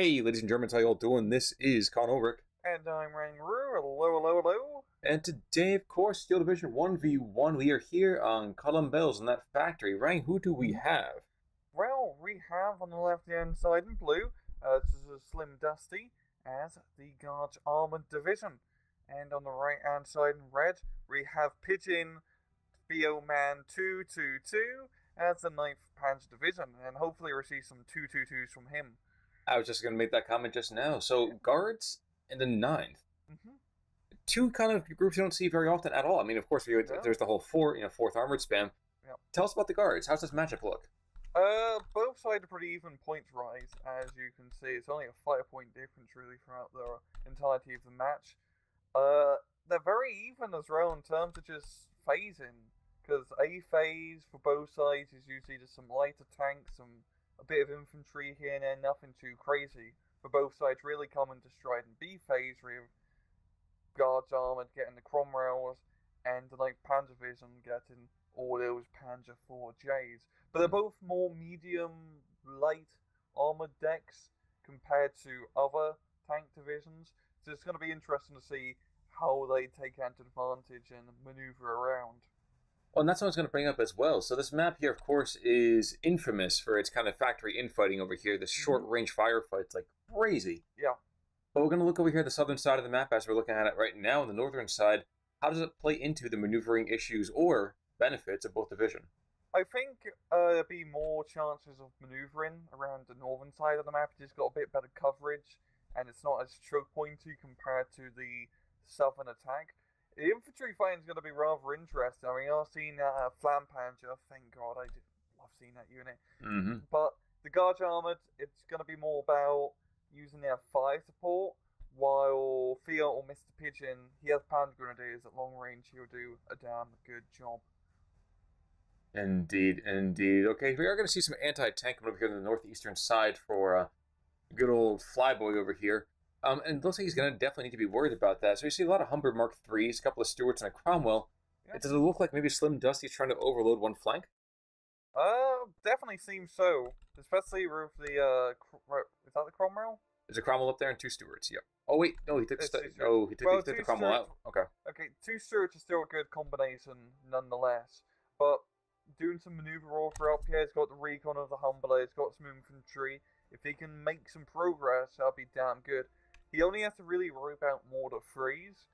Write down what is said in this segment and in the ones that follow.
Hey, ladies and Germans, how y'all doing? This is Khan Ulric. And I'm RangRoo. Hello, hello, hello. And today, of course, Steel Division 1v1. We are here on Colombelles in that factory. Rang, who do we have? Well, we have on the left hand side in blue, uh, this is a Slim Dusty as the Guards Armored Division. And on the right hand side in red, we have Pigeon Theoman 222 as the 9th Panzer Division. And hopefully, we'll see some 222s from him. I was just going to make that comment just now. So, guards in the ninth. hmm Two kind of groups you don't see very often at all. I mean, of course, we, Yeah. there's the whole four, you know, fourth armored spam. Yeah. Tell us about the guards. How's this matchup look? Uh, both sides are pretty even points rise, as you can see. It's only a five point difference really throughout the entirety of the match. Uh, they're very even as well in terms of just phasing, because A phase for both sides is usually just some lighter tanks, some a bit of infantry here and there, nothing too crazy. For both sides, really coming to stride in B phase with guards armored getting the Cromwells and the like Panzer Division getting all those Panzer 4Js. But they're both more medium light armored decks compared to other tank divisions. So it's going to be interesting to see how they take advantage and maneuver around. Well, and that's what I was going to bring up as well. So this map here, of course, is infamous for its kind of factory infighting over here. The short range firefights, like crazy. Yeah. But we're going to look over here at the southern side of the map as we're looking at it right now. On the northern side, how does it play into the maneuvering issues or benefits of both division? I think uh, there'll be more chances of maneuvering around the northern side of the map. It's just got a bit better coverage, and it's not as choke pointy compared to the southern attack. The infantry fighting is going to be rather interesting. I mean, I've seen that uh, Flam Panzer. Thank God I did love seeing that unit. Mm-hmm. But the Guards Armored, it's going to be more about using their fire support, while Theo or Mr. Pigeon, he has Panzer Grenadiers at long range. He'll do a damn good job. Indeed, indeed. Okay, we are going to see some anti-tank over here on the northeastern side for uh, good old Flyboy over here. Um, and it looks like he's going to definitely need to be worried about that. So you see a lot of Humber Mark IIIs, a couple of Stuarts, and a Cromwell. Yeah. Does it look like maybe Slim Dusty's trying to overload one flank? Uh, definitely seems so. Especially with the, uh, is that the Cromwell? There's a Cromwell up there and two Stuarts. Yep. Oh wait, no, he took the stu- no, he took, Well, he took the Cromwell Stuarts- out. Okay. Okay, two Stuarts is still a good combination nonetheless. But doing some maneuver all throughout here, he's got the recon of the Humber, he's got some infantry. If he can make some progress, that'll be damn good. He only has to really worry about Marder IIIs.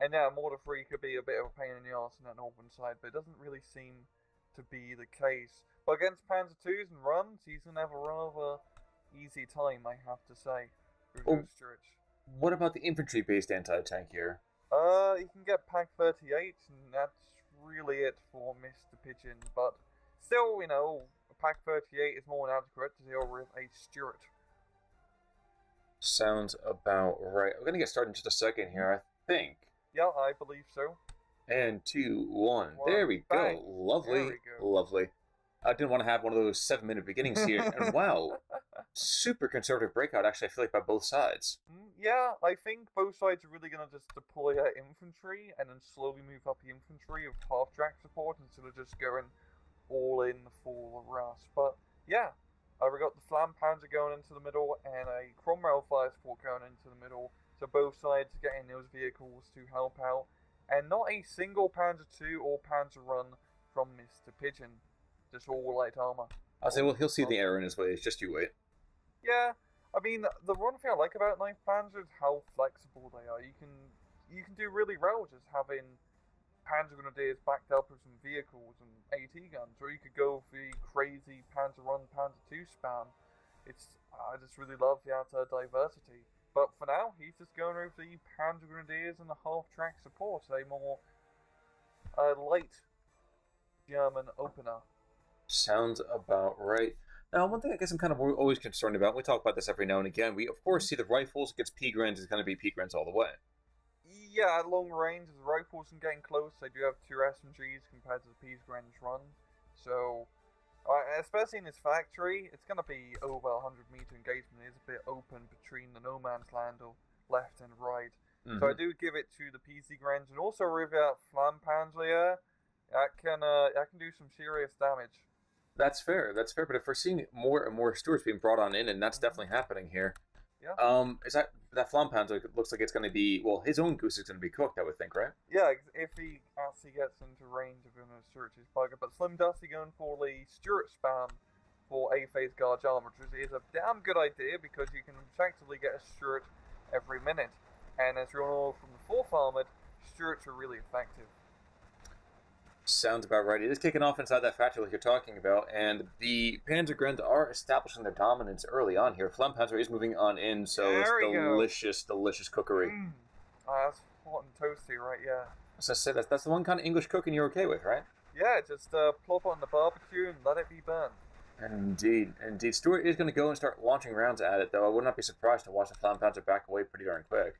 And now Marder 3 could be a bit of a pain in the arse on that northern side, but it doesn't really seem to be the case. But against Panzer 2s and runs, he's going to have a rather easy time, I have to say, Oh. What about the infantry-based anti-tank here? Uh, you can get Pak 38, and that's really it for Mr. Pigeon. But still, you know, Pak 38 is more than adequate to deal with a Stuart. Sounds about right. We're gonna get started in just a second here, I think. Yeah, I believe so. And two, one. One, there we go. Lovely. We go. Lovely. I didn't want to have one of those seven minute beginnings here. and wow, super conservative breakout, actually, I feel like by both sides. Mm, yeah, I think both sides are really going to just deploy their infantry and then slowly move up the infantry with half track support instead of just going all in full rush. But yeah, uh, we got the Flam Panzer going into the middle and a Cromwell fire support going into the middle. So both sides are getting those vehicles to help out. And not a single Panzer II or Panzer One from Mr. Pigeon. Just all light armor. I'll say, well, he'll see the error in his ways. Just you wait. Yeah, I mean the one thing I like about Ninth Panzer is how flexible they are. You can you can do really well just having Panzer Grenadiers backed up with some vehicles and AT guns, or you could go for the crazy Panzer One, Panzer Two span. It's I just really love the outer diversity. But for now, he's just going over the Panzer Grenadiers and the half track support, a more uh, light German opener. Sounds about right. Now, one thing I guess I'm kind of always concerned about, we talk about this every now and again, we of course see the rifles against P-Grens is going to be P-Grens all the way. Yeah, at long range, as the rifles and getting close, they do have two SMGs compared to the Peace Grange run. So, uh, especially in this factory, it's going to be over a 100 meter engagement. It's a bit open between the no man's land of left and right. So I Mhm. do give it to the PC Grange and also with that Flam Panzer here, that can, uh, that can do some serious damage. That's fair. That's fair. But if we're seeing more and more Stuarts being brought on in, and that's definitely happening here, Yeah. Um, is that that Flampanzer looks like it's going to be well, his own goose is going to be cooked, I would think, right? Yeah, if he actually gets into range of gonna search his bugger. But Slim Dusty going for the Stuart spam for A phase guard armor, which is a damn good idea because you can effectively get a Stuart every minute. And as you all know from the fourth armored, Stuarts are really effective. Sounds about right. It is kicking off inside that factory like you're talking about, and the Panzergrenz are establishing their dominance early on here. Flampanzer is moving on in, so There it's we go. delicious, delicious cookery. Mm. Ah, that's hot and toasty, right? Yeah. As I said, that's, that's the one kind of English cooking you're okay with, right? Yeah, just uh, plop on the barbecue and let it be burned. Indeed, indeed. Stuart is going to go and start launching rounds at it, though. I would not be surprised to watch the Flampanzer back away pretty darn quick.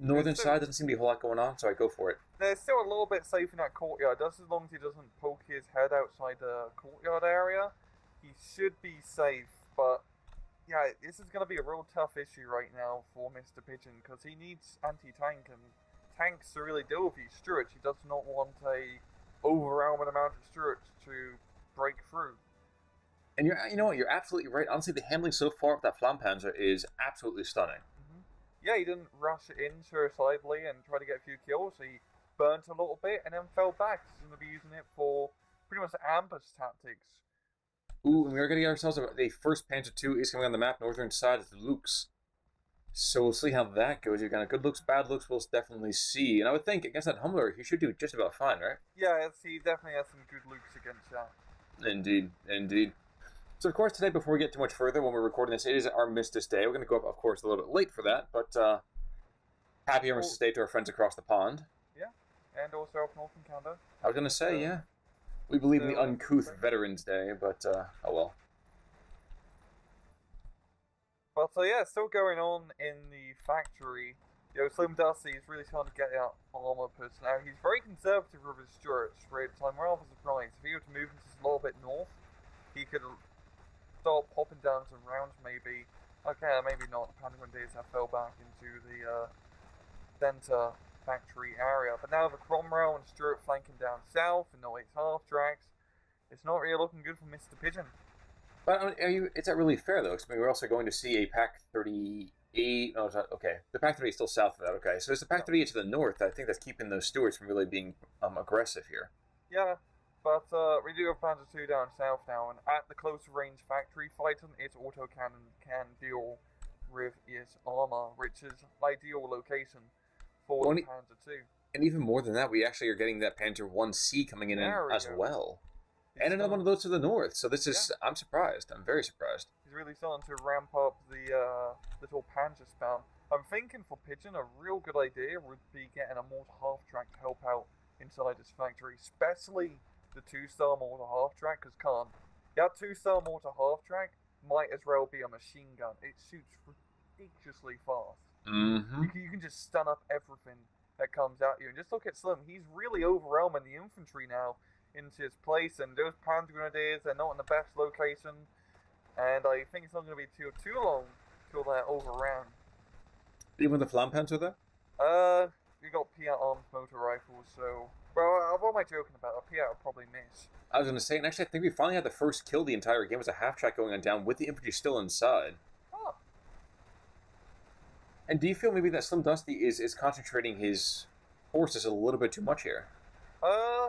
Northern so- side doesn't seem to be a whole lot going on, so I go for it. They're still a little bit safe in that courtyard, just as long as he doesn't poke his head outside the courtyard area. He should be safe, but yeah, this is going to be a real tough issue right now for Mr. Pigeon because he needs anti-tank and tanks to really deal with these Stuarts. He does not want a overwhelming amount of Stuarts to break through. And you're, you know what? You're absolutely right. Honestly, the handling so far of that Flampanzer is absolutely stunning. Yeah, he didn't rush it in suicidally and try to get a few kills. He burnt a little bit and then fell back. He's going to be using it for pretty much ambush tactics. Ooh, and we are going to get ourselves a, the first Panzer II is coming on the map, northern side of the Lukes. So we'll see how that goes. You're going to good looks, bad looks, we'll definitely see. And I would think against that Humber, he should do just about fine, right? Yeah, he definitely has some good looks against that. Indeed, indeed. So, of course, today, before we get too much further, when we're recording this, it is Armistice Day. We're going to go up, of course, a little bit late for that, but uh, happy Armistice Day to our friends across the pond. Yeah, and also up north in Canada. I was going to say, yeah. We believe in the uh, uncouth. Veterans Day, but uh, oh well. But so yeah, still going on in the factory. You know, Slim Dusty is really trying to get out armor person. Now he's very conservative with his Stuarts, right? So I'm rather surprised. If he were to move this a little bit north, he could start popping down some rounds maybe. Okay, maybe not, depending on days I fell back into the uh, center factory area. But now the Cromwell and Stuart flanking down south and no it's half tracks. It's not really looking good for Mr. Pigeon. But are you, is that really fair, though, because we're also going to see a Pak 38. No, it's not. Okay. The Pak 38 is still south of that. Okay. So there's the Pak 38 to the north. I think that's keeping those Stuarts from really being um, aggressive here. Yeah, but uh, we do have Panzer II down south now, and at the closer range factory fighting, its autocannon can deal with its armor, which is ideal location for Well, the Panzer II. And even more than that, we actually are getting that Panzer 1C coming in we as go. well. He's And another one of those to the north. So this is, I'm surprised. I'm very surprised. He's really starting to ramp up the uh, little Panzer spam. I'm thinking for Pigeon, a real good idea would be getting a more half track to help out inside his factory, especially the two star mortar half track, because Khan, that two star mortar half track might as well be a machine gun. It shoots ridiculously fast. Mm-hmm. You, can, you can just stun up everything that comes at you. And just look at Slim. He's really overwhelming the infantry now into his place. And those Panzer Grenadiers, they're not in the best location. And I think it's not going to be too too long till they're overrun. Even the Flampanzer, though? Uh, we got Piat armed motor rifles, so. Well, uh, what am I joking about? Up here, I'll probably miss. I was going to say, and actually, I think we finally had the first kill the entire game. It was a half track going on down with the infantry still inside. Oh, And do you feel maybe that Slim Dusty is, is concentrating his forces a little bit too much here? uh.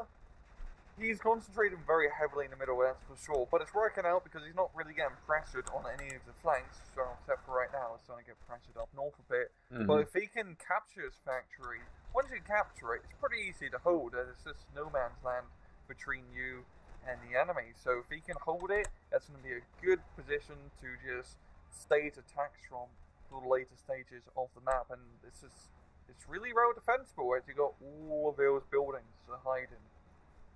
He's concentrating very heavily in the middle, that's for sure. But it's working out because he's not really getting pressured on any of the flanks. So, except for right now, it's starting to get pressured up north a bit. Mhm. But if he can capture his factory, once you capture it, it's pretty easy to hold. as It's just no man's land between you and the enemy. So if he can hold it, that's going to be a good position to just stage attacks from the later stages of the map. And this is it's really well defensible as you got all of those buildings to hide in.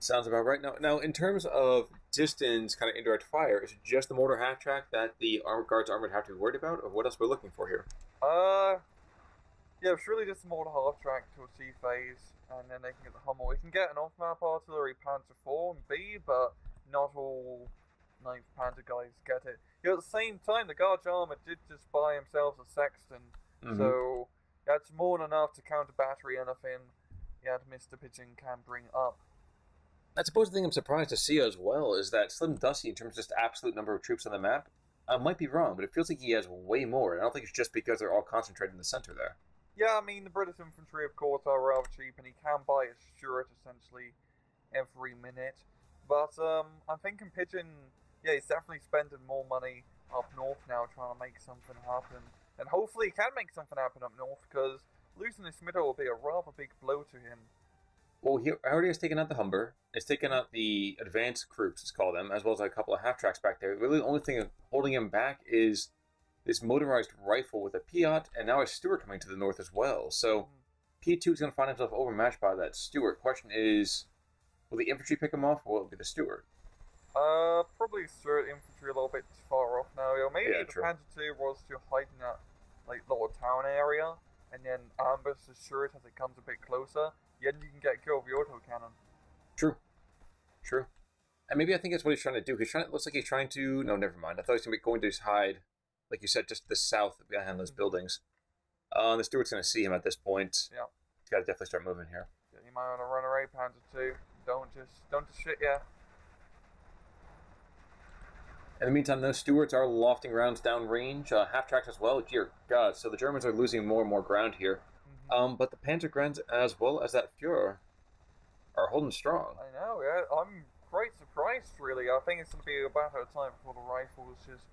Sounds about right. Now, now in terms of distance, kind of indirect fire, is it just the mortar half track that the armored guards armored have to be worried about, or what else we're looking for here? Uh, yeah, it's really just the mortar half track to a C phase, and then they can get the Hummel. We can get an off-map artillery Panzer 4 and B, but not all 9th Panzer guys get it. You know, at the same time, the Guards armor did just buy themselves a Sexton, Mhm. so that's more than enough to counter battery anything yeah, Mr. Pigeon can bring up. I suppose the thing I'm surprised to see as well is that Slim Dusty, in terms of just absolute number of troops on the map, I might be wrong, but it feels like he has way more. And I don't think it's just because they're all concentrated in the center there. Yeah, I mean, the British infantry, of course, are rather cheap, and he can buy a Stuart essentially every minute. But um, I'm thinking Pigeon, yeah, he's definitely spending more money up north now trying to make something happen. And hopefully he can make something happen up north, because losing this middle will be a rather big blow to him. Well, he already has taken out the Humber. He's taken out the advanced groups, let's call them, as well as a couple of half tracks back there. Really, the only thing holding him back is this motorized rifle with a Piat, and now a Stuart coming to the north as well. So P2 is going to find himself overmatched by that Stuart. Question is, will the infantry pick him off, or will it be the Stuart? Uh, probably Stuart infantry a little bit far off now. Know, maybe Yeah, the true. Panzer II was to hide in that like little town area, and then ambush the Stuart as it comes a bit closer. Then you can get killed with the autocannon. True. True. And maybe I think that's what he's trying to do. He's trying. It looks like he's trying to. No, never mind. I thought he was going to be going to his hide, like you said, just to the south behind those Mhm. buildings. Uh, the Stuart's going to see him at this point. Yeah. He's got to definitely start moving here. Yeah, You might want to run away, Panzer two. Don't just don't just shit yeah. In the meantime, those Stuarts are lofting rounds downrange, uh, half tracks as well. Dear God, so the Germans are losing more and more ground here. Um, but the Panzergrenz, as well as that Fuhrer, are holding strong. I know, yeah. I'm quite surprised, really. I think it's going to be about a time before the rifles just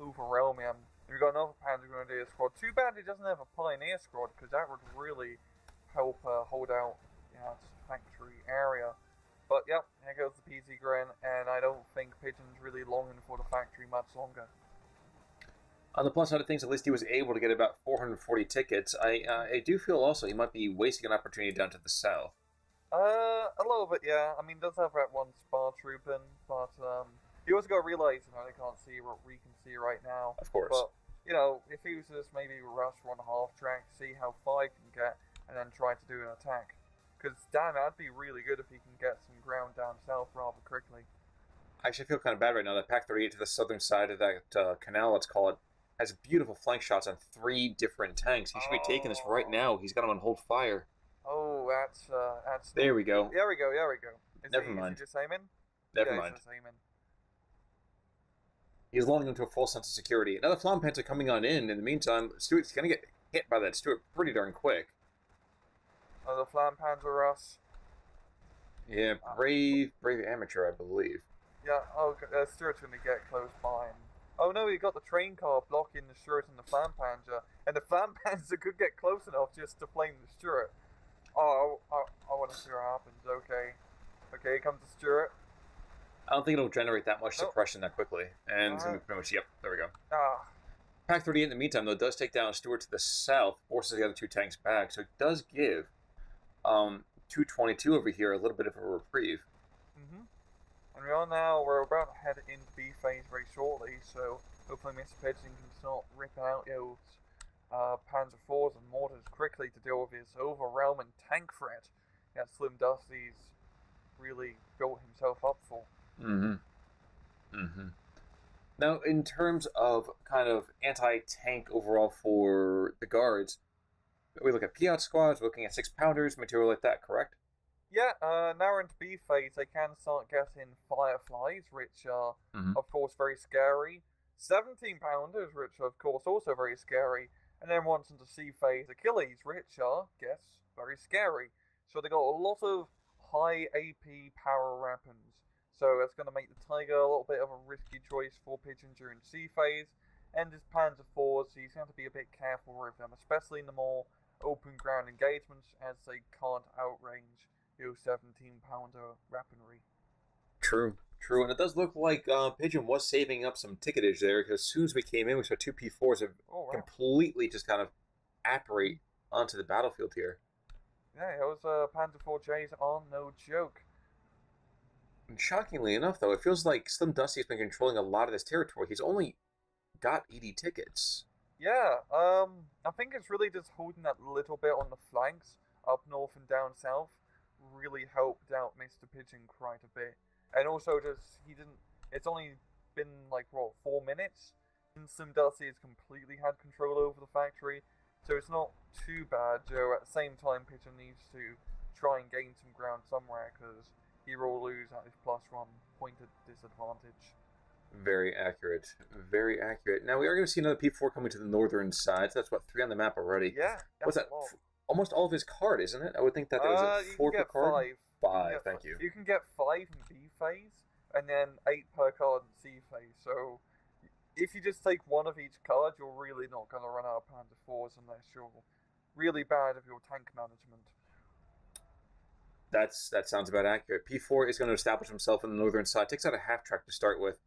overwhelm him. We've got another Panzer Grenadier squad. Too bad he doesn't have a Pioneer squad, because that would really help uh, hold out you know, factory area. But yep, here goes the PZ Gren, and I don't think Pigeon's really longing for the factory much longer. On the plus side of things, at least he was able to get about 440 tickets. I uh, I do feel also he might be wasting an opportunity down to the south. Uh, a little bit, yeah. I mean, does have that one spar troop in, but um, you also got to realize, you know, they can't see what we can see right now. Of course. But you know, if he was just maybe rush one half track, see how far he can get, and then try to do an attack. Because damn, that'd be really good if he can get some ground down south rather quickly. I actually feel kind of bad right now that Pak 38 to the southern side of that uh, canal, let's call it, has beautiful flank shots on three different tanks. He should be taking this right now. He's got him on hold fire. Oh, that's uh, that's. There we go. There we go. There we go. Is Never he, mind. Is he just aiming? Never yeah, mind. He's. He's lulling into a false sense of security. Another Flampanzer coming on in. In the meantime, Stuart's going to get hit by that Stuart pretty darn quick. The Flam Panzer Russ. Yeah, brave, brave amateur, I believe. Yeah. Oh, uh, Stuart's gonna get close by him. Oh no, he got the train car blocking the Stuart and the Flam Panzer, and the Flam Panzer could get close enough just to flame the Stuart. Oh, I, I, I want to see what happens. Okay. Okay, here comes the Stuart. I don't think it'll generate that much Nope. suppression that quickly. And it's going to be pretty much, yep, there we go. Ah, Pak 38 in the meantime, though, does take down Stuart to the south, forces the other two tanks back, so it does give um, 222 over here a little bit of a reprieve. And we are now, we're about to head into B phase very shortly, so hopefully Mr. Pigeon can start ripping out those uh, Panzer IVs and mortars quickly to deal with his overwhelming tank threat that Slim Dusty's really built himself up for. Mm-hmm. Mm-hmm. Now, in terms of kind of anti-tank overall for the guards, we look at Piat squads, looking at six pounders, material like that, correct? Yeah, uh, now into B phase, they can start getting Fireflies, which are, Mhm. of course, very scary. 17 pounders, which are, of course, also very scary. And then once into C phase, Achilles, which are, guess, very scary. So they got a lot of high AP power weapons. So that's going to make the Tiger a little bit of a risky choice for Pigeon during C phase. And his Panzer IVs, so he's going to be a bit careful with them, especially in the more open ground engagements, as they can't outrange your 17 pounder weaponry. True, true, and it does look like uh, Pigeon was saving up some ticketage there because as soon as we came in, we saw two P4s have Oh, wow. completely just kind of apparate onto the battlefield here. Yeah, those uh, Panzer 4Js are no joke. And shockingly enough, though, it feels like Slim Dusty has been controlling a lot of this territory. He's only got 80 tickets. Yeah, um, I think it's really just holding that little bit on the flanks, up north and down south, really helped out Mr. Pigeon quite a bit. And also just, he didn't, it's only been like, what, four minutes? And Slim Dusty has completely had control over the factory, so it's not too bad, Joe. At the same time, Pigeon needs to try and gain some ground somewhere, because he will lose at his plus one pointed disadvantage. Very accurate. Very accurate. Now we are going to see another P4 coming to the northern side. So that's what three on the map already. Yeah. What's that? A lot. F- Almost all of his card, isn't it? I would think that there was Uh, a four per card. five. Five, thank fi- you. You can get five in B phase, and then eight per card in C phase. So, if you just take one of each card, you're really not going to run out of Panda 4s unless you're really bad at your tank management. That's that sounds about accurate. P4 is going to establish himself in the northern side. Takes out a half track to start with.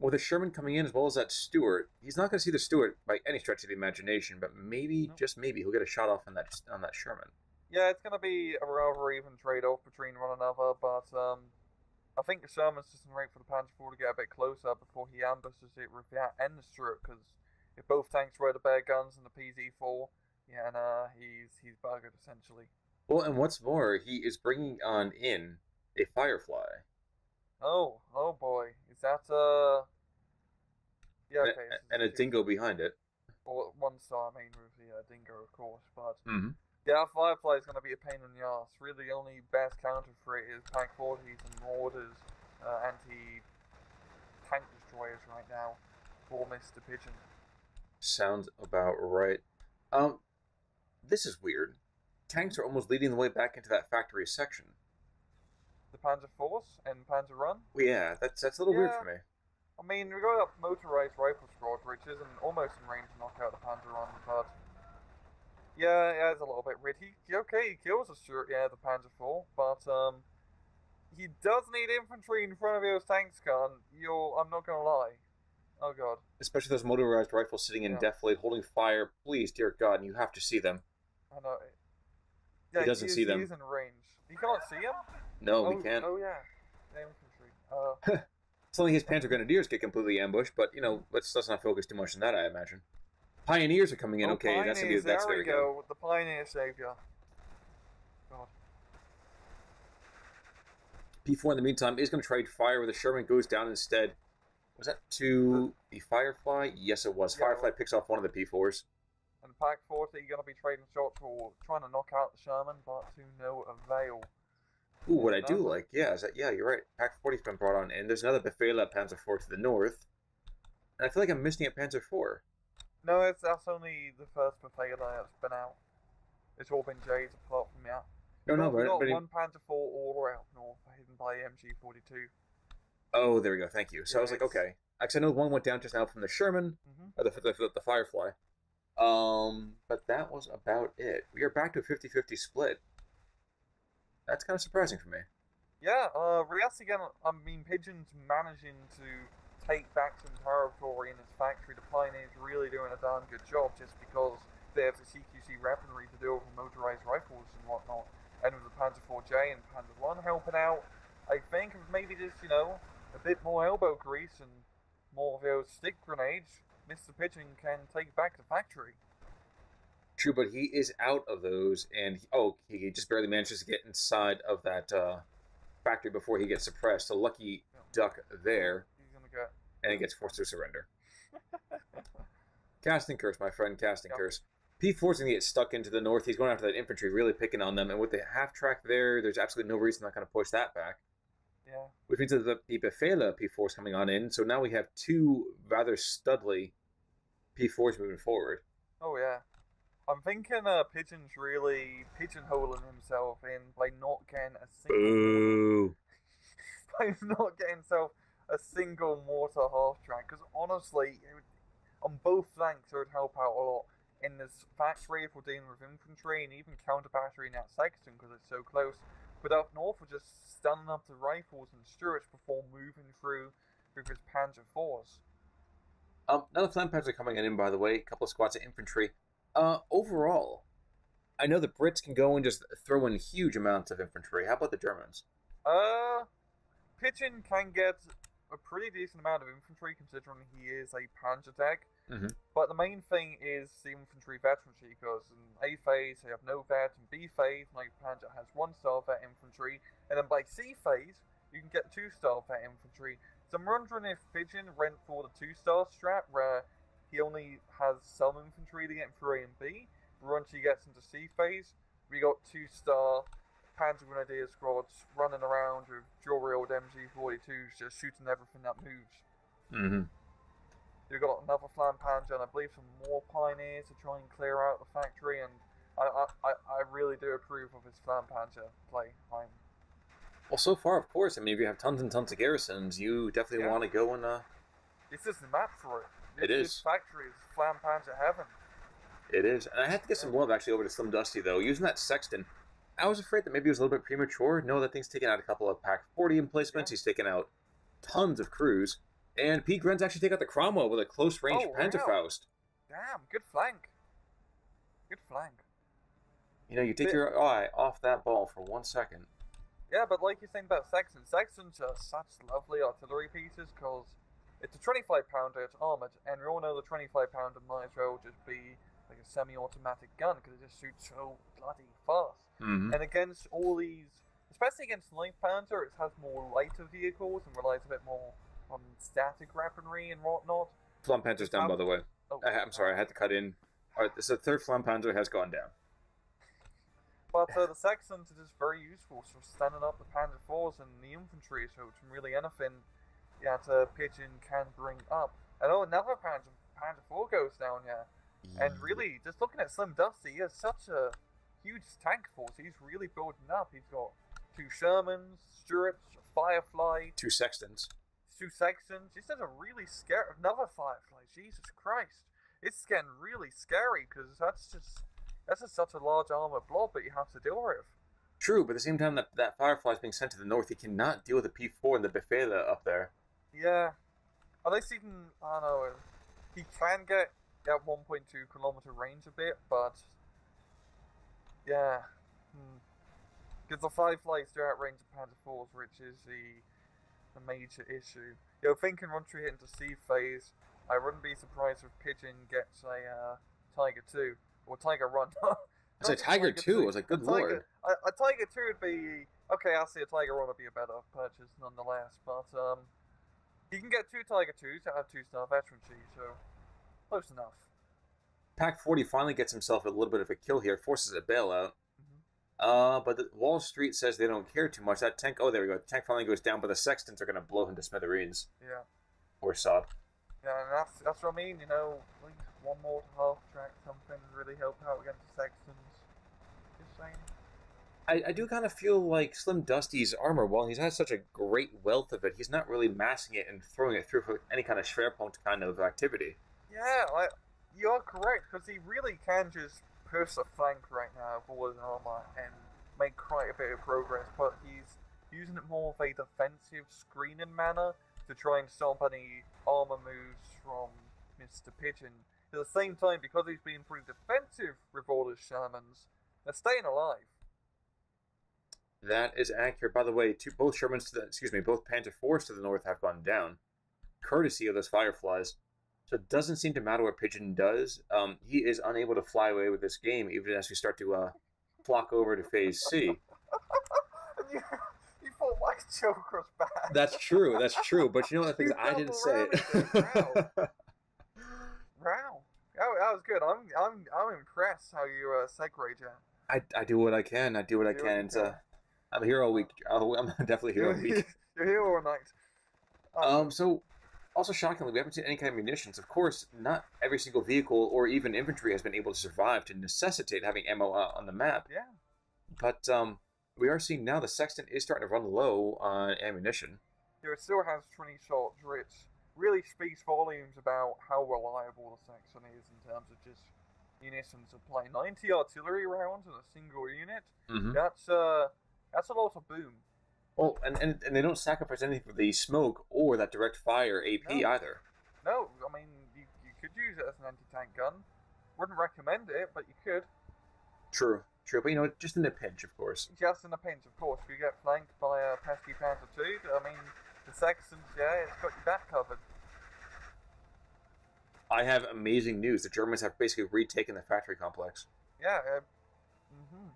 With a Sherman coming in as well as that Stuart, he's not going to see the Stuart by any stretch of the imagination, but maybe, No. just maybe, he'll get a shot off on that on that Sherman. Yeah, it's going to be a rather even trade off between one another, but um, I think the Sherman's just in wait for the Panther 4 to get a bit closer before he ambushes it with that and the Stuart, because if both tanks wear the bare guns and the PZ4, yeah, and uh, he's, he's buggered essentially. Well, and what's more, he is bringing on in a Firefly Oh, oh boy. Is that, uh. Yeah, and, okay. a- and a dingo behind it. Or one star, I mean, with the uh, dingo, of course, but. Mm-hmm. Yeah, Firefly is going to be a pain in the ass. Really, the only best counter for it is Pak 40s and Mortars, uh, anti tank destroyers right now for Mr. Pigeon. Sounds about right. Um, this is weird. Tanks are almost leading the way back into that factory section. The Panzer Force and Panzer One. Well, yeah, that's that's a little weird for me. I mean, we got a motorized rifle squad, which isn't almost in range to knock out the Panzer One, but. Yeah, yeah, it's a little bit weird. He, okay, he kills a Stuart, yeah, the Panzer 4, but, um. He does need infantry in front of those tanks, gun. You're, I'm not gonna lie. Oh god. Especially those motorized rifles sitting in Yeah. defilade, holding fire. Please, dear God, you have to see them. I know. Yeah, doesn't is- see them. He is in range. You can't see him? No, oh, we can't. Oh, yeah. The infantry. Uh, It's only his Panther Grenadiers get completely ambushed, but you know, let's let's not focus too much on that. I imagine. Pioneers are coming in. oh, okay, that's gonna be that's there very we good. go. The Pioneer Savior. God. P4 in the meantime is going to trade fire with the Sherman goes down instead. Was that to the Firefly? Yes, it was. Yeah. Firefly picks off one of the P4s. And Pak 40 going to be trading shots for trying to knock out the Sherman, but to no avail. Ooh, what I do like, yeah, is that yeah, you're right. Pak 40's been brought on and There's another Befehle Panzer 4 to the north, and I feel like I'm missing a Panzer 4. No, it's, that's only the first buffet that's been out. It's all been J's apart from that. No, no, but, got but he- one Panzer 4 all the way up north, hidden by MG42. oh, there we go. Thank you. So I was like, Yes. okay. Actually, I know one went down just now from the Sherman, hmm or the, the, the Firefly. Um, but that was about it. We are back to a 50-50 split. That's kind of surprising for me. Yeah, uh, Rias again, I mean, Pigeon's managing to take back some territory in his factory. The Pioneers really doing a darn good job just because they have the CQC weaponry to deal with motorized rifles and whatnot. And with the Panzer 4J and Panzer 1 helping out, I think maybe just, you know, a bit more elbow grease and more of those stick grenades, Mr. Pigeon can take back the factory. True, but he is out of those, and he, oh, he just barely manages to get inside of that uh, factory before he gets suppressed. So lucky duck there, He's gonna get. and he gets forced to surrender. Casting curse, my friend, casting Yep. curse. P4's gonna get stuck into the north. He's going after that infantry, really picking on them, and with the half track there, there's absolutely no reason not going to push that back. Yeah. Which means that the, the Befehle P4's coming on in, so now we have two rather studly P4s moving forward. Oh yeah. I'm thinking uh, Pigeon's really pigeonholing himself in by not getting a single Boo! by not getting himself a single mortar half track. Because honestly, it would, on both flanks, it would help out a lot. In this factory, if we're dealing with infantry and even counter battery in that section because it's so close. But up north, we're just stunning up the rifles and Stuarts before moving through with his Panzer fours. Um, now the flank pads are coming in, by the way. A couple of squads of infantry. Uh, overall, I know the Brits can go and just throw in huge amounts of infantry. How about the Germans? Uh, Pigeon can get a pretty decent amount of infantry considering he is a Panzer tech. Mhm. But the main thing is the infantry veterancy because in A phase they have no vet, in B phase my Panzer has one star vet infantry, and then by C phase you can get two star vet infantry. So I'm wondering if Pigeon went for the two star strat where he only has some infantry to get through A and B. But once he gets into C phase, we got two star Panzer Grenadier squads running around with jewelry old MG42s just shooting everything that moves Mm-hmm. You've got another Flampanzer and I believe some more Pioneers to try and clear out the factory, and I, I, I, really do approve of his Flampanzer play. I'm, Well, so far, of course. I mean, if you have tons and tons of garrisons, you definitely Yeah. want to go and uh, this is the map for it. It This- is. This factory is Flampanzer heaven. It is. And I have to get some love actually over to Slim Dusty though. Using that Sexton, I was afraid that maybe it was a little bit premature. No, that thing's taken out a couple of Pak 40 emplacements. Yeah. He's taken out tons of crews. And Pete Gren's actually taken out the Cromwell with a close range Oh, wow. Damn, good flank. Good flank. You know, you take Bit- your eye off that ball for one second. Yeah, but like you're saying about Sexton, Sextons are such lovely artillery pieces because it's a 25 pounder, it's armored, and we all know the 25 pounder might as well just be like a semi automatic gun because it just shoots so bloody fast. Mm-hmm. And against all these, especially against light panzer, it has more lighter vehicles and relies a bit more on static weaponry and whatnot. Flam Panzer's down, by the way. Oh, I, I'm sorry, I had to cut in. All right, so the third Flam Panzer has gone down. But uh, the Sextons are just very useful for standing up the Panzer IVs and the infantry, so it's really anything that uh, Pigeon can bring up. And oh, another Panzer, Panzer IV goes down here. And really, just looking at Slim Dusty, he has such a huge tank force. He's really building up. He's got two Shermans, Stuarts, Firefly, Two Sextons. two Sextons. This is a really scary. Another Firefly. Jesus Christ. It's getting really scary because that's just. That's just such a large armor blob that you have to deal with. True, but at the same time that that Firefly is being sent to the north, he cannot deal with the P4 and the Befela up there. Yeah. Unless he can, I don't know, he can get that 1.2 kilometer range a bit, but yeah. Because the Fireflies do outrange the Panther Force, which is the the major issue. You know, thinking once we hit into sea phase, I wouldn't be surprised if Pigeon gets a uh, Tiger 2 or Tiger One. It's a Not Tiger 2. I was like, good a Tiger. A, a Tiger 2 would be okay. I see a Tiger One would be a better purchase nonetheless, but um, you can get two Tiger 2s that have two star veterancy, so close enough. Pak 40 finally gets himself a little bit of a kill here, forces a bailout. Mhm. Uh, but the, Wall Street says they don't care too much. That tank, oh, there we go. The tank finally goes down, but the Sextons are going to blow him to smithereens. Yeah, Or sod. yeah, and that's that's what I mean. You know, at least one more to half track something really help out against the Sextons. Just saying. I, I do kind of feel like Slim Dusty's armor, while he's had such a great wealth of it, he's not really massing it and throwing it through for any kind of Schwerpunkt kind of activity. Yeah, I, you're correct because he really can just push a flank right now with his armor and make quite a bit of progress. But he's using it more of a defensive screening manner to try and stop any armor moves from Mr. Pigeon. At the same time, because he's being pretty defensive with all his Shermans, they're staying alive. That is accurate. By the way, two, both Shermans to the excuse me, both Panther fours to the north have gone down, courtesy of those Fireflies. So it doesn't seem to matter what Pigeon does. Um, he is unable to fly away with this game, even as we start to uh, flock over to Phase C. and you, you thought my joke was bad. That's true. That's true. But you know what? The thing is, I didn't say it. Wow, that, that was good. I'm I'm I'm impressed how you uh, segued that. I, I do what I can. I do what I Do what can. uh, I'm here all week. I'm definitely here all week. You're here all night. Um, so, also shockingly, we haven't seen any kind of munitions. Of course, not every single vehicle or even infantry has been able to survive to necessitate having ammo uh, on the map. yeah, But um, we are seeing now the Sexton is starting to run low on ammunition. here it still has 20 shots, which really speaks volumes about how reliable the Sexton is in terms of just munition supply. 90 artillery rounds in a single unit. Mm-hmm. That's uh, that's a lot of boom. Well, and, and and they don't sacrifice anything for the smoke or that direct fire AP No. either. No, I mean you, you could use it as an anti-tank gun. Wouldn't recommend it, but you could. True, true. But you know, just in a pinch, of course. Just in a pinch, of course. If you get flanked by a pesky Panther 2, I mean, the Sextons, yeah, it's got your back covered. I have amazing news. The Germans have basically retaken the factory complex. Yeah. Uh, hmm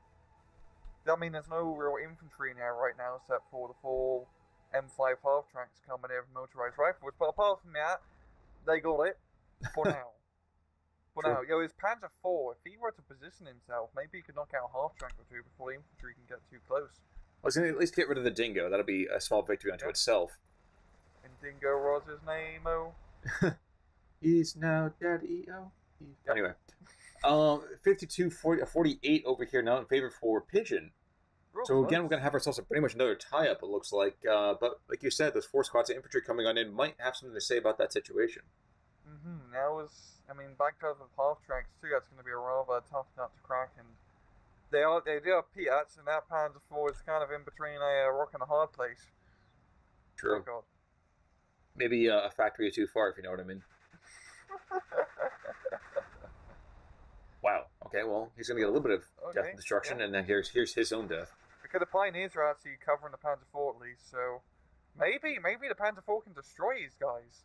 I mean, there's no real infantry in there right now, except for the four M5 half tracks coming in with motorized rifles. But apart from that, they got it for now. For True. now, yo, his Panzer 4, if he were to position himself, maybe he could knock out a half track or two before the infantry can get too close. I was going to at least get rid of the dingo. That'll be a small victory unto Yeah. itself. And dingo was his name, oh. He's now Daddy O. Anyway, um, 52 40, 48 over here now in favor for Pigeon. Real So again, we're gonna have ourselves a, pretty much another tie-up. It looks like, uh, but like you said, those four squads of infantry coming on in might have something to say about that situation. Mm-hmm. Now is, I mean, back to the half tracks too. That's going to be a rather tough nut to crack, and they are they do have Piats, and that Panzer Four is kind of in between a uh, rock and a hard place. Oh True. God. Maybe uh, a factory too far, if you know what I mean. Wow. Okay. Well, he's gonna get a little bit of death and destruction, yeah. and then here's here's his own death. because the Pioneers are actually covering the Panzer Four at least, so maybe maybe the Panzer Four can destroy these guys.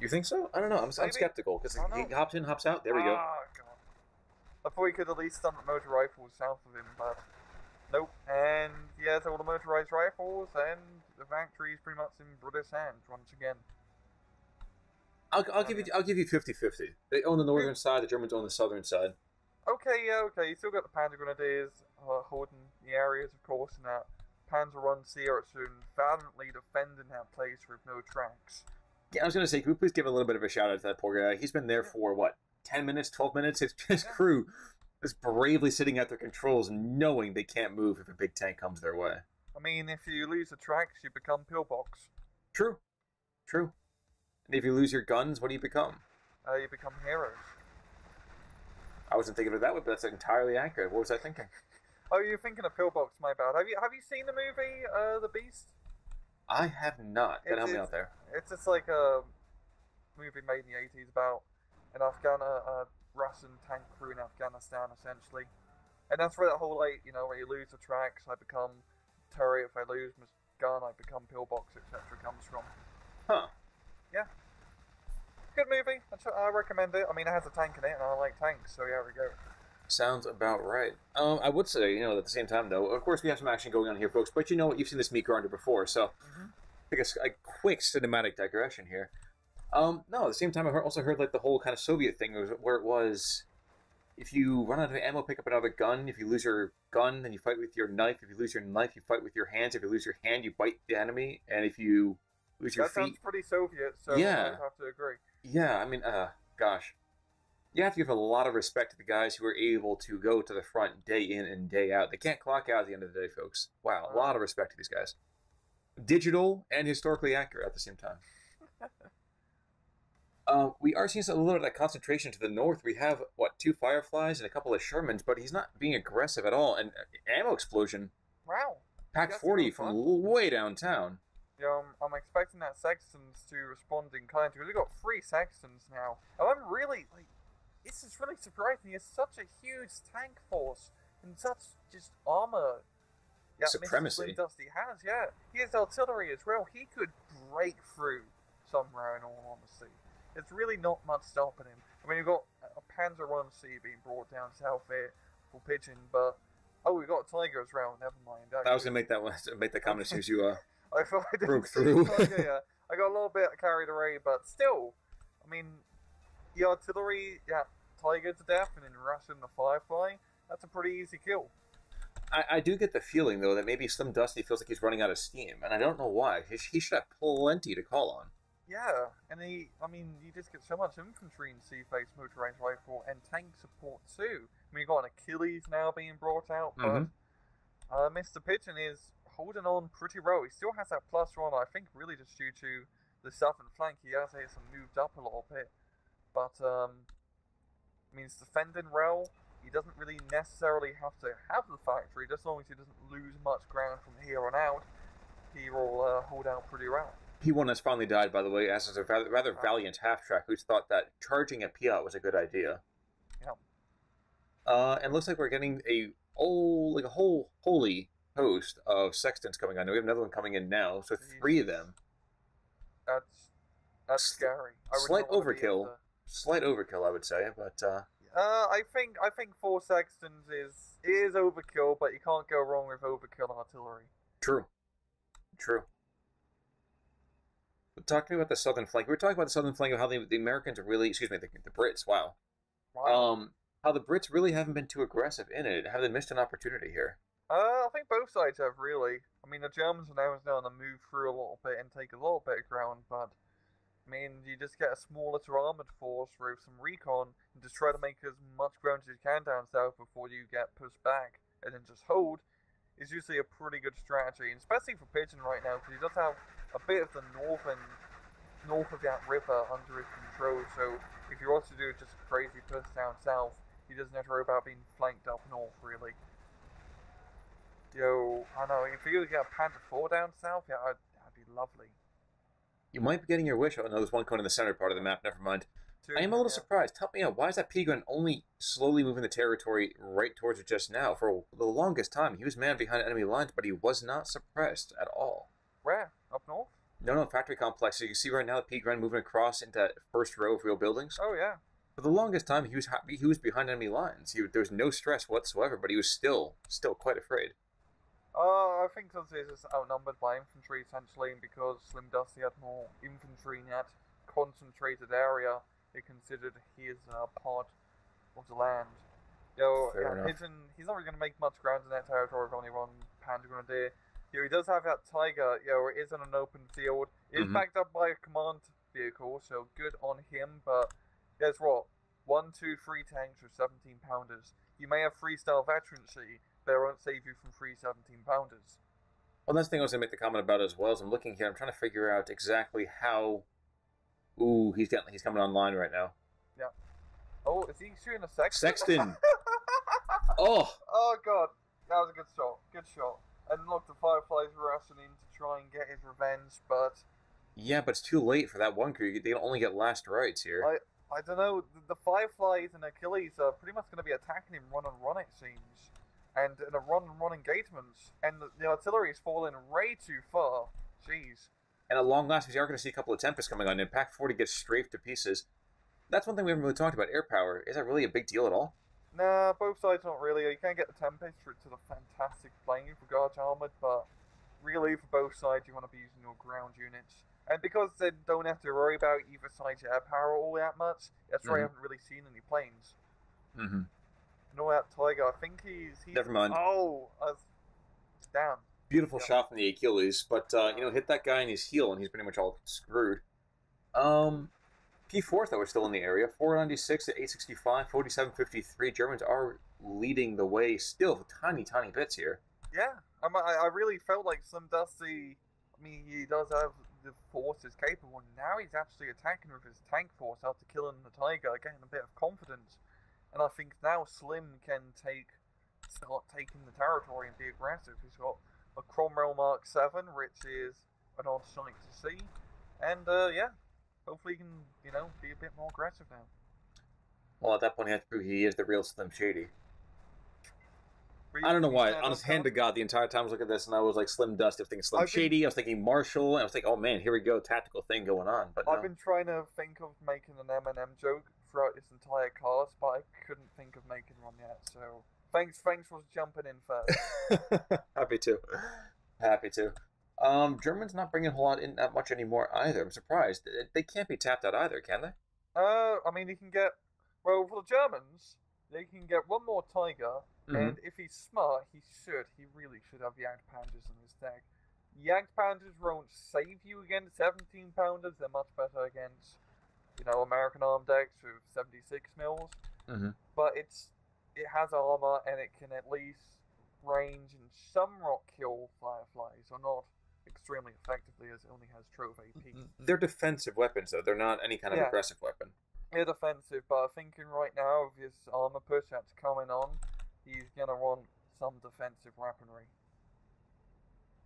You think so? I don't know. I'm, I'm skeptical because he hops in, hops out. There we go. Ah, God. I thought he could at least stun the motor rifles south of him, but nope. And he has all the motorized rifles, and the factory is pretty much in British hands once again. I'll, I'll give you I'll give you 50-50. They own the northern side. The Germans own the southern side. Okay, yeah, okay. You still got the Panzer Grenadiers uh, holding the areas, of course, and that Panzer Run Sierraton valiantly defending that place with no tracks. Yeah, I was gonna say, can we please give a little bit of a shout out to that poor guy? He's been there Yeah. for what, ten minutes, twelve minutes? His, his Yeah. crew is bravely sitting at their controls, knowing they can't move if a big tank comes their way. I mean, if you lose the tracks, you become pillbox. True, true. And if you lose your guns, what do you become? Uh, you become heroes. I wasn't thinking of that way, but that's entirely accurate. What was I thinking? Oh, you're thinking of pillbox. My bad. Have you have you seen the movie uh, The Beast? I have not. Gotta help me out there. It's just like a movie made in the 80s about an Afghan, uh, Russian tank crew in Afghanistan, essentially. And that's where that whole, like, you know, when you lose the tracks, I become Terry. If I lose my gun, I become pillbox, etc. comes from. Huh. Good movie. I, I recommend it. I mean, it has a tank in it, and I like tanks, so yeah, we go. Sounds about right. Um, I would say, you know, at the same time, though, of course, we have some action going on here, folks. But you know what? You've seen this meat grinder before, so Mhm. take a quick cinematic digression here. Um, no, at the same time, I heard, also heard like the whole kind of Soviet thing was where it was, if you run out of ammo, pick up another gun. If you lose your gun, then you fight with your knife. If you lose your knife, you fight with your hands. If you lose your hand, you bite the enemy. And if you lose your That feet, sounds pretty Soviet, so Yeah. I would have to agree. yeah, I mean, uh, gosh. You have to give a lot of respect to the guys who are able to go to the front day in and day out. They can't clock out at the end of the day, folks. Wow, a lot of respect to these guys. Digital and historically accurate at the same time. Uh, we are seeing a little bit of that concentration to the north. We have, what, two Fireflies and a couple of Shermans, but he's not being aggressive at all. And uh, ammo explosion, Wow. Pak 40 from way downtown. Yeah, I'm, I'm expecting that Sextons to respond in kind because we've got three Sextons now. And I'm really, like, this is really surprising. He has such a huge tank force and such just armor. Mr. Supremacy. Slim Dusty has, yeah. He has artillery as well. He could break through somewhere, in all honesty. it's really not much stopping him. I mean, you've got a Panzer 1C being brought down south here for Pigeon, but. Oh, we've got a Tiger as well. Never mind. I was going to make that one, make that comment as soon as you, uh, I thought I didn't broke through. Tiger, yeah. I got a little bit carried away, but still, I mean, the artillery, yeah, Tiger to death, and then Russian the Firefly. That's a pretty easy kill. I, I do get the feeling though that maybe Slim Dusty feels like he's running out of steam, and I don't know why. He, sh- he should have plenty to call on. Yeah, and he, I mean, you just get so much infantry in Sea-Face motorized rifle and tank support too. I mean, you got an Achilles now being brought out, but Mhm. uh, Mr. Pigeon is holding on pretty well. He still has that plus one, I think, really just due to the southern flank. He has some moved up a little bit, but um, I mean, it's defending well. He doesn't really necessarily have to have the factory, just as long as he doesn't lose much ground from here on out. He will uh, hold out pretty well. P1 has finally died, by the way, as is a rather, rather valiant half track who's thought that charging at Piat was a good idea. Yeah. Uh, and looks like we're getting a oh, like a whole holy host of Sextons coming on. We have another one coming in now, so three of them. That's that's S- scary. Slight not wanna be overkill. Slight overkill, I would say, but uh, Uh, I think I think four Sextons is is overkill, but you can't go wrong with overkill artillery. True. True. But talk to me about the southern flank. We were talking about the southern flank of how the, the Americans are really, excuse me, the, the Brits. Wow. Wow. Um, how the Brits really haven't been too aggressive in it. Have they missed an opportunity here? Uh, I think both sides have really. I mean, the Germans are now starting to move through a little bit and take a little bit of ground, but I mean, you just get a small little armored force with some recon and just try to make as much ground as you can down south before you get pushed back, and then just hold is usually a pretty good strategy, and especially for Pigeon right now because he does have a bit of the northern north of that river under his control. So if you want to do just a crazy push down south, he doesn't have to worry about being flanked up north really. Yo, I know if you could get a Panzer 4 down south, yeah, that'd, that'd be lovely. You might be getting your wish. Oh no, there's one cone in the center part of the map. Never mind. Too, I am a little yeah. surprised. Help me out. Why is that P gun only slowly moving the territory right towards it just now? For the longest time, he was man behind enemy lines, but he was not suppressed at all. Where? Up north? No, no, factory complex. So you can see right now the P gun moving across into that first row of real buildings. Oh yeah. For the longest time, he was he was behind enemy lines. He, there was no stress whatsoever, but he was still still quite afraid. Uh, I think he's just outnumbered by infantry essentially, and because Slim Dusty had more infantry in that concentrated area, they considered his uh, part of the land. Yo, yeah, he's, in, he's not really going to make much ground in that territory with only one Panzer Grenadier. Yo, he does have that Tiger, yo, it is in an open field. It is Mhm. backed up by a command vehicle, so good on him, but guess what? One, two, three tanks with 17 pounders. You may have star veterancy, it won't save you from three 17 pounders. Well, that's the thing I was going to make the comment about as well. As I'm looking here, I'm trying to figure out exactly how. Ooh, he's getting he's coming online right now. Yeah. Oh, is he shooting a sexton? Sexton. Oh, oh god, that was a good shot. Good shot. And look, the Fireflies were rushing in to try and get his revenge, but yeah, but it's too late for that one crew. They only get last rights here. I don't know. The, the Fireflies and Achilles are pretty much going to be attacking him run and run, it seems. And in a run and run engagements. And the, the artillery's falling way too far. Jeez. And at long last, we are going to see a couple of Tempests coming on. Impact 40 gets strafed to pieces. That's one thing we haven't really talked about. Air power. Is that really a big deal at all? Nah, both sides not really. You can't get the Tempest through to the fantastic plane for Guards Armored, but really for both sides you want to be using your ground units. And because they don't have to worry about either side's air power all that much, that's why I Mhm. haven't really seen any planes. Mm-hmm. All that Tiger, I think he's... he's Never mind. Oh, I was... damn. Beautiful Yeah. shot from the Achilles, but uh, you know, hit that guy in his heel, and he's pretty much all screwed. Um, P4 though is still in the area. 496 to 865, 4753. Germans are leading the way still, tiny, tiny bits here. Yeah, I'm, I, I really felt like Slim Dusty. I mean, he does have the forces capable. Now he's actually attacking with his tank force after killing the tiger, getting a bit of confidence. And I think now Slim can take start taking the territory and be aggressive. He's got a Cromwell Mark Seven, which is an odd sight to see. And uh, yeah, hopefully he can you know be a bit more aggressive now. Well, at that point, he has to prove he is the real Slim Shady. I don't know why. Honest Sanders hand to God, the entire time I was looking at this, and I was like Slim Dust. I was thinking Slim I've been- Shady. I was thinking Marshall. And I was thinking, oh man, here we go, tactical thing going on. But I've no. been trying to think of making an Eminem joke throughout this entire cast, but I couldn't think of making one yet. So thanks, thanks for jumping in first. Happy to. Happy to. Um, Germans not bringing a whole lot in that much anymore either. I'm surprised. They- can't be tapped out either, can they? uh, I mean, you can get well for the Germans. They can get one more Tiger, Mm-hmm. and if he's smart, he should. He really should have Jagdpanthers in his deck. Jagdpanthers won't save you against 17 pounders. They're much better against, you know, American arm decks with 76 mils. Mhm. But it's it has armor and it can at least range and somewhat kill fireflies, or not extremely effectively as it only has trove AP. They're defensive weapons, though. They're not any kind of Yeah. aggressive weapon. They're defensive, but I'm thinking right now with his armor push that's coming on, he's gonna want some defensive weaponry.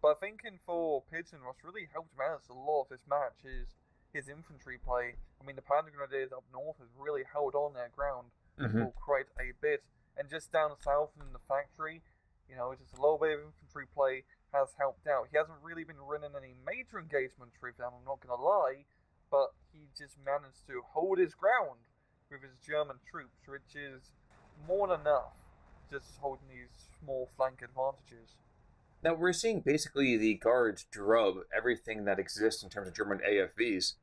But thinking for Pigeon, what's really helped him out a lot of this match is his infantry play. I mean, the Panzer Grenadiers up north has really held on their ground Mm-hmm. for quite a bit, and just down south in the factory, you know, just a little bit of infantry play has helped out. He hasn't really been running any major engagements with them, I'm not gonna lie, but he just managed to hold his ground with his German troops, which is more than enough. Just holding these small flank advantages. Now we're seeing basically the guards drub everything that exists in terms of German AFVs.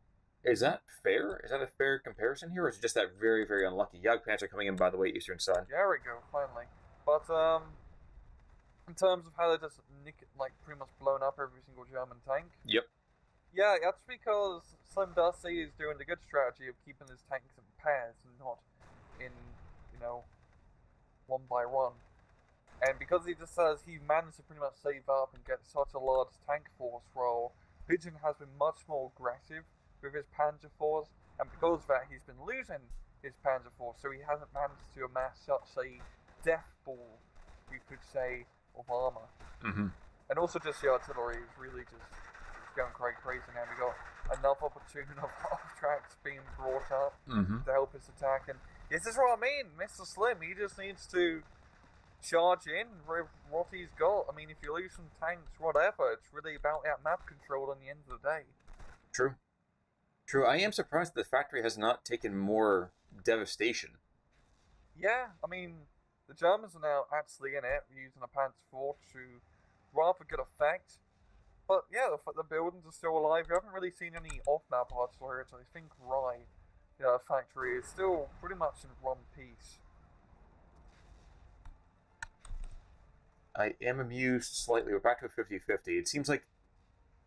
Is that fair? Is that a fair comparison here, or is it just that very, very unlucky? Jagdpanzer coming in, by the way, eastern side. There we go, finally. But um, in terms of how they just nick, like pretty much blown up every single German tank. Yep. Yeah, that's because Slim Dusty is doing the good strategy of keeping his tanks in pairs and not in, you know, one by one. And because he just says he managed to pretty much save up and get such a large tank force roll, Pigeon has been much more aggressive with his Panzer force, and because of that, he's been losing his Panzer force, so he hasn't managed to amass such a death ball, you could say, of armor. Mm-hmm. And also, just the artillery is really just going quite crazy now. We got another platoon of half tracks being brought up Mm-hmm. to help his attack, and this is what I mean, Mr. Slim. He just needs to charge in with what he's got. I mean, if you lose some tanks, whatever, it's really about that map control at the end of the day. True. True. I am surprised the factory has not taken more devastation. Yeah, I mean, the Germans are now actually in it, using a Panzer IV to rather good effect. But yeah, the, the buildings are still alive. We haven't really seen any off-map artillery, so I think Rye, the factory, is still pretty much in one piece. I am amused slightly. We're back to a 50 50. It seems like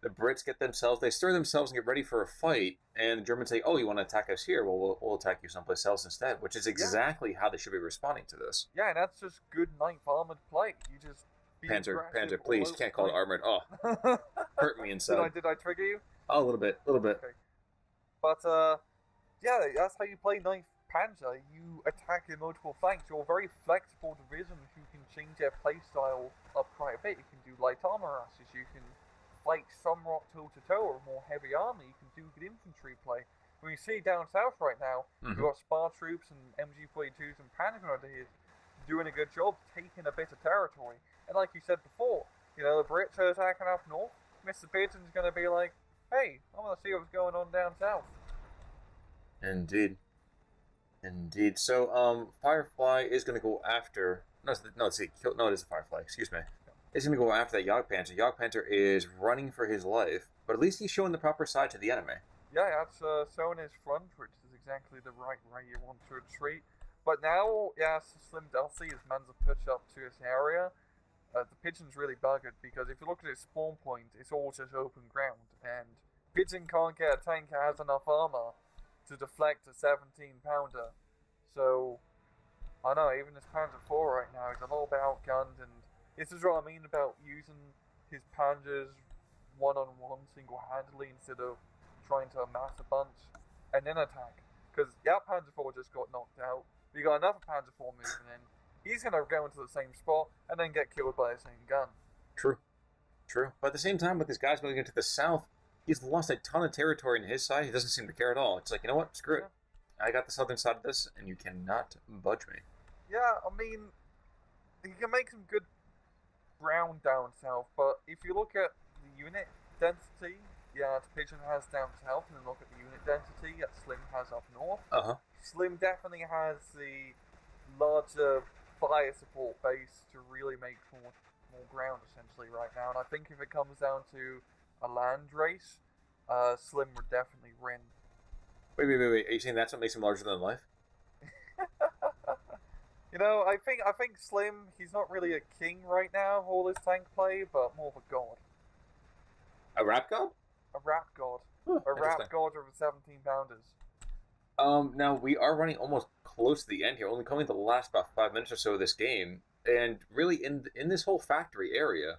the Brits get themselves, they stir themselves and get ready for a fight, and the Germans say, Oh, you want to attack us here? Well, we'll, we'll attack you someplace else instead, which is exactly how they should be responding to this. Yeah, and that's just good ninth armored play. You just Panzer, Panzer, please, can't call it armored. Oh, hurt me place. did I inside. did I trigger you? Oh, a little bit, a little bit. But uh, yeah, that's how you play Ninth Panzer. You attack in multiple flanks. You're a very flexible division who can change their playstyle up quite a bit. You can do light armor rushes. You can fight somewhat toe to toe or more heavy armor. You can do good infantry play. When you see down south right now, Mhm. you've got Spar troops and MG42s and Panzer Grenadiers doing a good job taking a bit of territory. And like you said before, you know, the Brits are attacking up north. Mr. Pigeon's going to be like, hey, I want to see what's going on down south. Indeed. Indeed. So, um, Firefly is going to go after. No, it's, no, it's a, kill- no, it is a Firefly. Excuse me. It's going to go after that Jagdpanzer. Jagdpanzer is running for his life, but at least he's showing the proper side to the enemy. Yeah, that's uh, showing his front, which is exactly the right way you want to retreat. But now, yeah, Slim Dusty is managed to push up to this area. Uh, the Pigeon's really buggered because if you look at his spawn point, it's all just open ground, and Pigeon can't get a tank that has enough armor to deflect a 17 pounder. So, I know, even his Panzer 4 right now is a little bit outgunned, and this is what I mean about using his Panzers one on one single handedly instead of trying to amass a bunch and then attack. Because yeah, Panzer 4 just got knocked out. We got another Panzer 4 moving in. He's gonna go into the same spot and then get killed by the same gun. True. True. But at the same time, with these guys moving into the south, he's lost a ton of territory on his side. He doesn't seem to care at all. It's like, you know what? Screw it. I got the southern side of this, and you cannot budge me. Yeah, I mean, he can make some good ground down south, but if you look at the unit density, yeah, Pigeon has down south, and then look at the unit density that Slim has up north. Uh huh. Slim definitely has the larger fire support base to really make more more ground essentially right now. And I think if it comes down to a land race, uh, Slim would definitely win. Wait, wait, wait, wait. Are you saying that's what makes him larger than life? you know, I think I think Slim he's not really a king right now, all his tank play, but more of a god, A rap god? a rap god, Huh, a rap god of 17 pounders. Um, now we are running almost close to the end here, only coming to the last about five minutes or so of this game, and really in in this whole factory area,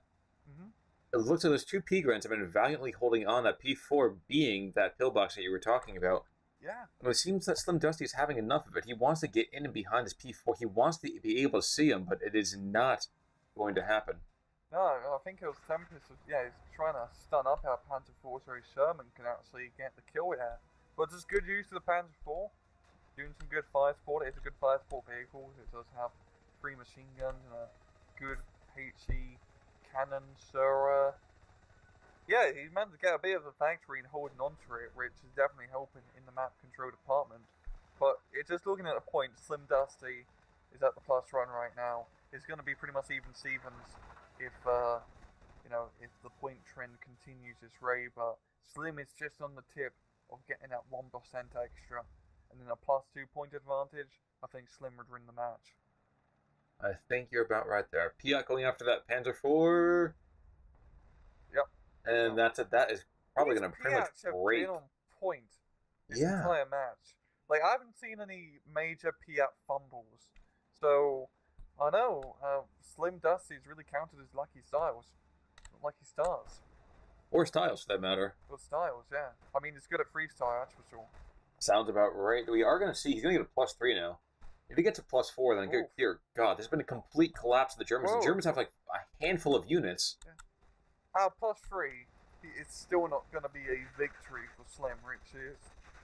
it looks like those two P grants have been valiantly holding on. That P four being that pillbox that you were talking about. Yeah, And it seems that Slim Dusty is having enough of it. He wants to get in and behind his P four. He wants to be able to see him, but it is not going to happen. No, I think it was Tempest. was- Yeah, he's trying to stun up our Panzer 4 so Sherman can actually get the kill there. But just good use of the Panzer 4. Doing some good fire support. It's a good fire support vehicle. It does have three machine guns and a good HE cannon, Sura. Yeah, he managed to get a bit of a factory and holding on to it, which is definitely helping in the map control department. But it's just looking at the point, Slim Dusty is at the plus run right now. It's going to be pretty much even Stevens if uh, you know if the point trend continues this way. But Slim is just on the tip of getting that one percent extra, and then a plus two point advantage. I think Slim would win the match. I think you're about right there. Piat going after that Panzer IV. Yep. And that's it. That is probably going to pretty much break. been on point this Yeah. entire match. Like I haven't seen any major Piat fumbles, so I know uh, Slim Dusty's really counted as lucky styles, lucky stars. Or Styles, for that matter. Good styles, yeah. I mean, he's good at freestyle, that's for sure. Sounds about right. We are going to see. He's going to get a plus three now. If he gets a plus four, then good. Dear God, there's been a complete collapse of the Germans. Whoa. The Germans have like a handful of units. Uh, plus three, it's still not going to be a victory for Slam which is.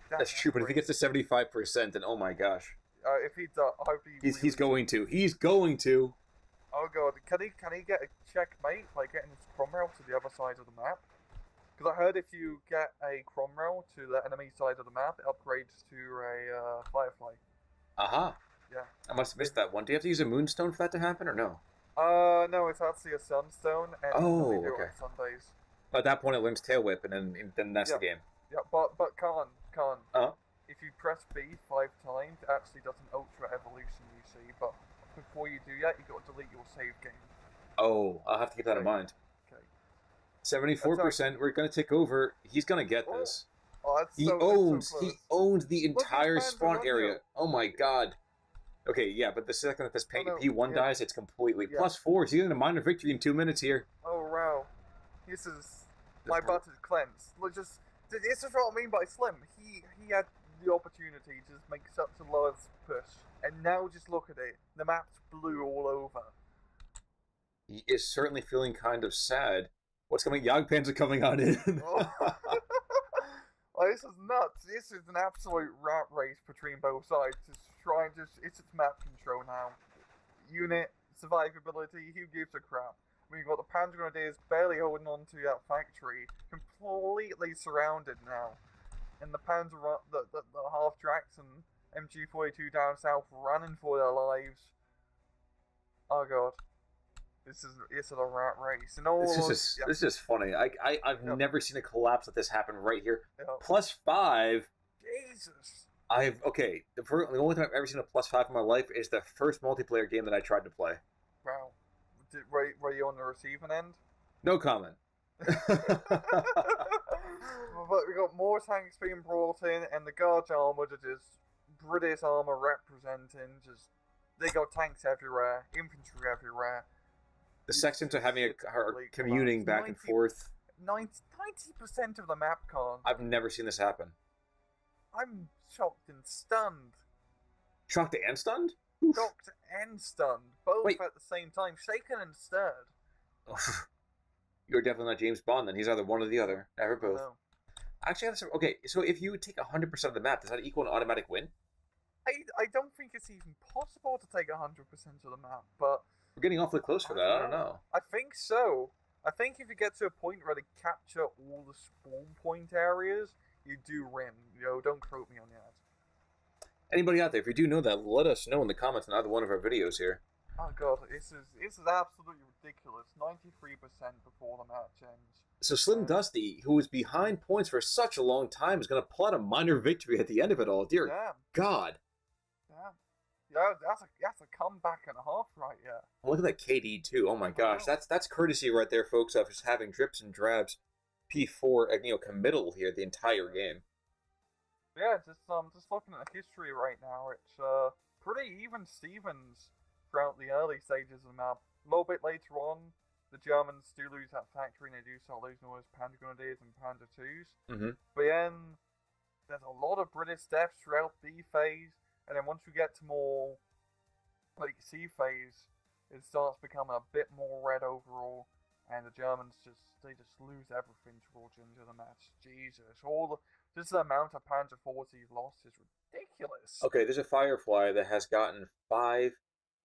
That's true, but if he gets to seventy-five percent, then oh my gosh, uh, if he does, I hope he. he's he's going to. He's going to. Oh god, can he can he get a checkmate by getting his Cromwell to the other side of the map? Because I heard if you get a Cromwell to the enemy side of the map, it upgrades to a uh, Firefly. Aha. Yeah. I must have missed that one. Do you have to use a moonstone for that to happen, or no? Uh, no, it's actually a Sunstone, and Oh, do okay. it on Sundays. At that point, it learns tail whip, and then then that's the game. Yeah, but but Khan, Khan, Uh-huh. if you press B five times, it actually does an Ultra Evolution, you see. But before you do that, you got to delete your save game. Oh, I'll have to keep that in mind. Okay. Seventy-four percent. We're going to take over. He's going to get Oh, this. Oh, that's He so, so owns. close. he owns the entire spawn area. Oh my god. Okay, yeah, but the second that this Oh, no, P one yeah. dies, it's completely Yeah. plus four. He's getting a minor victory in two minutes here. Oh wow, this is my butt is cleansed. Look, just this is what I mean by Slim. He he had the opportunity to just make such a large push, and now just look at it. The map's blue all over. He is certainly feeling kind of sad. What's coming? Yagpans are coming on in. Oh. oh, this is nuts. This is an absolute rat race between both sides. Just trying to it's just map control now. Unit survivability. Who gives a crap? We've got the Panzer Grenadiers barely holding on to that factory, completely surrounded now. And the Panzer, the, the, the half tracks and MG42 down south running for their lives. Oh god. This is it's a rat race. And all this is just yeah, this is just funny. I, I I've Yep. never seen a collapse like this happen right here. yeah. Plus five. Jesus. I've okay. The, the only time I've ever seen a plus five in my life is the first multiplayer game that I tried to play. Wow. Did, were, were you on the receiving end? No comment. but we got more tanks being brought in, and the Guards armor that is British armor representing. Just they got tanks everywhere, infantry everywhere. the Sextons are having a are communing collapse. Uh, back and forth. 90 percent of the map con. I've never seen this happen. I'm shocked and stunned, Shocked and stunned. Oof. shocked and stunned, both Wait. at the same time, shaken and stirred. You're definitely not James Bond. Then he's either one or the other, never both. No. Actually, that's okay. So if you take hundred percent of the map, does that equal an automatic win? I, I don't think it's even possible to take 100% of the map, but We're getting awfully close for that. I don't know. I think so. I think if you get to a point where they capture all the spawn point areas, you do. You know, don't quote me on that. Anybody out there, if you do know that, let us know in the comments on either one of our videos here. Oh god, this is this is absolutely ridiculous. Ninety three percent before the match ends. So Slim Dusty, who was behind points for such a long time, is going to pull out a minor victory at the end of it all. Dear Yeah, God. yeah, yeah. That's a that's a comeback and a half, right? Yeah. Look at that KD too. Oh my gosh, that's that's courtesy right there, folks, of just having drips and drabs P4 uh, you know committal here the entire game. Yeah, just um, just looking at the history right now, it's uh pretty even Stevens throughout the early stages of the map. A little bit later on, the Germans do lose that factory and they do start losing all those Panzer Grenadiers and Panzer twos. Mhm. But then there's a lot of British deaths throughout B phase, and then once we get to more like C phase, it starts becoming a bit more red overall, and the Germans just they just lose everything towards the end of the match. Jesus, all the just the amount of Panzer forces he's lost is ridiculous. Okay, there's a Firefly that has gotten five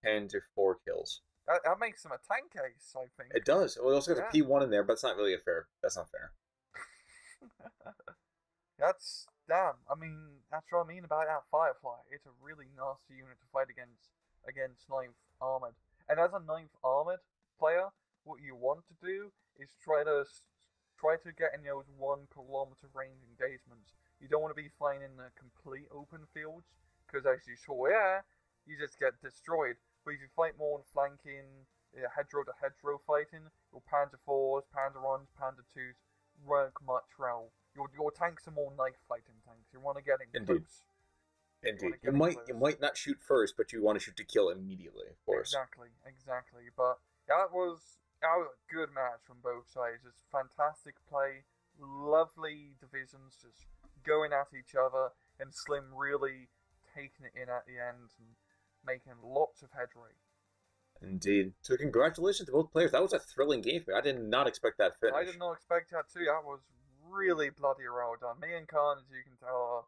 Panzer four kills. That, that makes him a tank ace, I think. It does. Well, it also got a Yeah. P1 in there, but it's not really a fair. That's not fair. that's damn. I mean, that's what I mean about that Firefly. It's a really nasty unit to fight against against Ninth Armored. And as a Ninth Armored player, what you want to do is try to try to get in those one kilometer range engagements. You don't want to be flying in the complete open fields because as you saw, yeah, you just get destroyed. But if you fight more on flanking, yeah, hedgerow to hedgerow fighting, your Panzer 4s, Panzer 1s, Panzer 2s work much well. Your, your tanks are more knife fighting tanks. You want to get in Indeed. close. Indeed, get you might close. you might not shoot first, but you want to shoot to kill immediately, of course. Exactly, exactly. But that was that was a good match from both sides. Just fantastic play, lovely divisions, just going at each other, and Slim really taking it in at the end and making lots of headway. Indeed. So congratulations to both players. That was a thrilling game for me. I did not expect that finish. I did not expect that too. That was really bloody well done. Me and Khan, as you can tell, are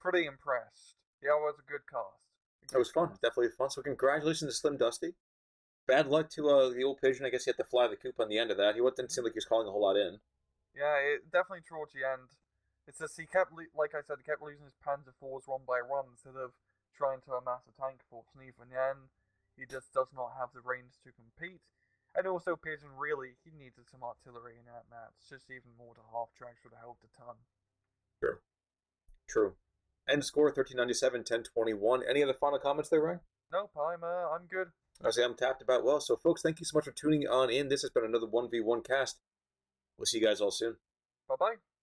pretty impressed. Yeah, it was a good cast. It was fun. Definitely fun. So congratulations to Slim Dusty. Bad luck to uh, the old pigeon. I guess he had to fly the coop on the end of that. He didn't seem like he was calling a whole lot in. Yeah, it, definitely towards the end. It's just he kept, like I said, he kept losing his Panzer fours one by one instead of trying to amass a tank force. And even then, he just does not have the range to compete. And also, Pigeon really he needed some artillery in that match, just even more to half tracks would have helped a ton. True. True. End score 1397 1021. Any other final comments there, Ryan? Nope, I'm uh, I'm good. I say I'm tapped about well. So, folks, thank you so much for tuning on in. This has been another 1v1 cast. We'll see you guys all soon. Bye bye.